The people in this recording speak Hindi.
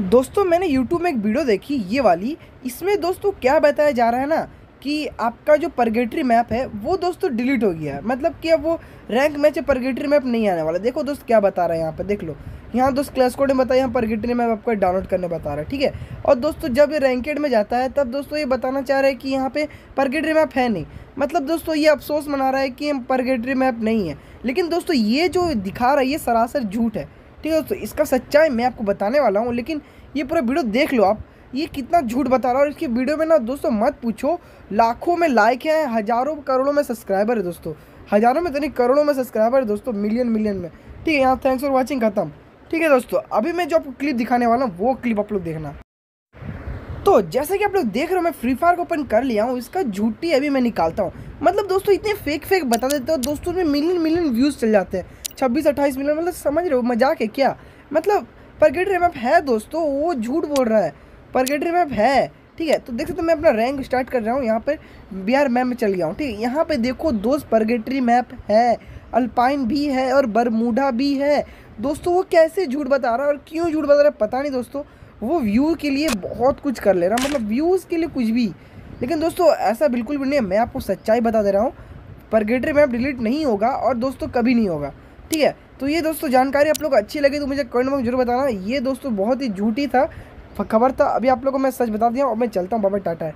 दोस्तों, मैंने यूट्यूब में एक वीडियो देखी, ये वाली। इसमें दोस्तों क्या बताया जा रहा है ना, कि आपका जो परगेटरी मैप है, वो दोस्तों डिलीट हो गया है। मतलब कि अब वो रैंक मैच परगेटरी मैप नहीं आने वाला। देखो दोस्त क्या बता रहा है यहाँ पर देख लो। यहाँ दोस्त क्लास कोड में बताया, यहाँ परगेटरी मैप आपको डाउनलोड करने बता रहा है, ठीक है? और दोस्तों, जब ये रैंकेड में जाता है, तब दोस्तों ये बताना चाह रहे हैं कि यहाँ पे परगेटरी मैप है नहीं। मतलब दोस्तों, ये अफसोस मना रहा है कि परगेटरी मैप नहीं है। लेकिन दोस्तों, ये जो दिखा रहा है, ये सरासर झूठ है। ठीक है दोस्तों इसका सच्चाई मैं आपको बताने वाला हूँ, लेकिन ये पूरा वीडियो देख लो आप। ये कितना झूठ बता रहा है और इसकी वीडियो में ना दोस्तों मत पूछो, लाखों में लाइक है, हज़ारों करोड़ों में सब्सक्राइबर है दोस्तों। हज़ारों में तो नहीं, करोड़ों में सब्सक्राइबर है दोस्तों मिलियन मिलियन में। ठीक है, यहाँ थैंक्स फॉर वॉचिंग खत्म। ठीक है दोस्तों, अभी मैं जो आपको क्लिप दिखाने वाला हूँ, वो क्लिप आप लोग देखना। तो जैसे कि आप लोग देख रहे हो, मैं फ्री फायर को ओपन कर लिया हूँ, इसका झूठी अभी मैं निकालता हूँ। मतलब दोस्तों, इतने फेक फेक बता देते हो, दोस्तों, में मिलियन मिलियन व्यूज़ चल जाते हैं। छब्बीस, अट्ठाईस मिलियन मतलब समझ रहे हो, मज़ाक है क्या? मतलब परगेटरी मैप है दोस्तों, वो झूठ बोल रहा है। परगेटरी मैप है, ठीक है? तो देख सकते तो मैं अपना रैंक स्टार्ट कर रहा हूँ, यहाँ पर बिहार मैप में चल गया हूँ, ठीक है? यहाँ पे देखो, दोस्त परगेटरी मैप है अल्पाइन भी है और बरमूडा भी है। दोस्तों, वो कैसे झूठ बता रहा है और क्यों झूठ बता रहा है पता नहीं दोस्तों। वो व्यू के लिए बहुत कुछ कर ले रहा मतलब व्यूज़ के लिए कुछ भी। लेकिन दोस्तों, ऐसा बिल्कुल भी नहीं है। मैं आपको सच्चाई बता दे रहा हूँ परगेटरी मैप डिलीट नहीं होगा और दोस्तों कभी नहीं होगा। ठीक है? तो ये दोस्तों जानकारी आप लोग अच्छी लगी तो मुझे कमेंट में ज़रूर बताना। ये दोस्तों बहुत ही झूठी था खबर था। अभी आप लोग को मैं सच बता दिया और मैं चलता हूँ। बाबा टाटा।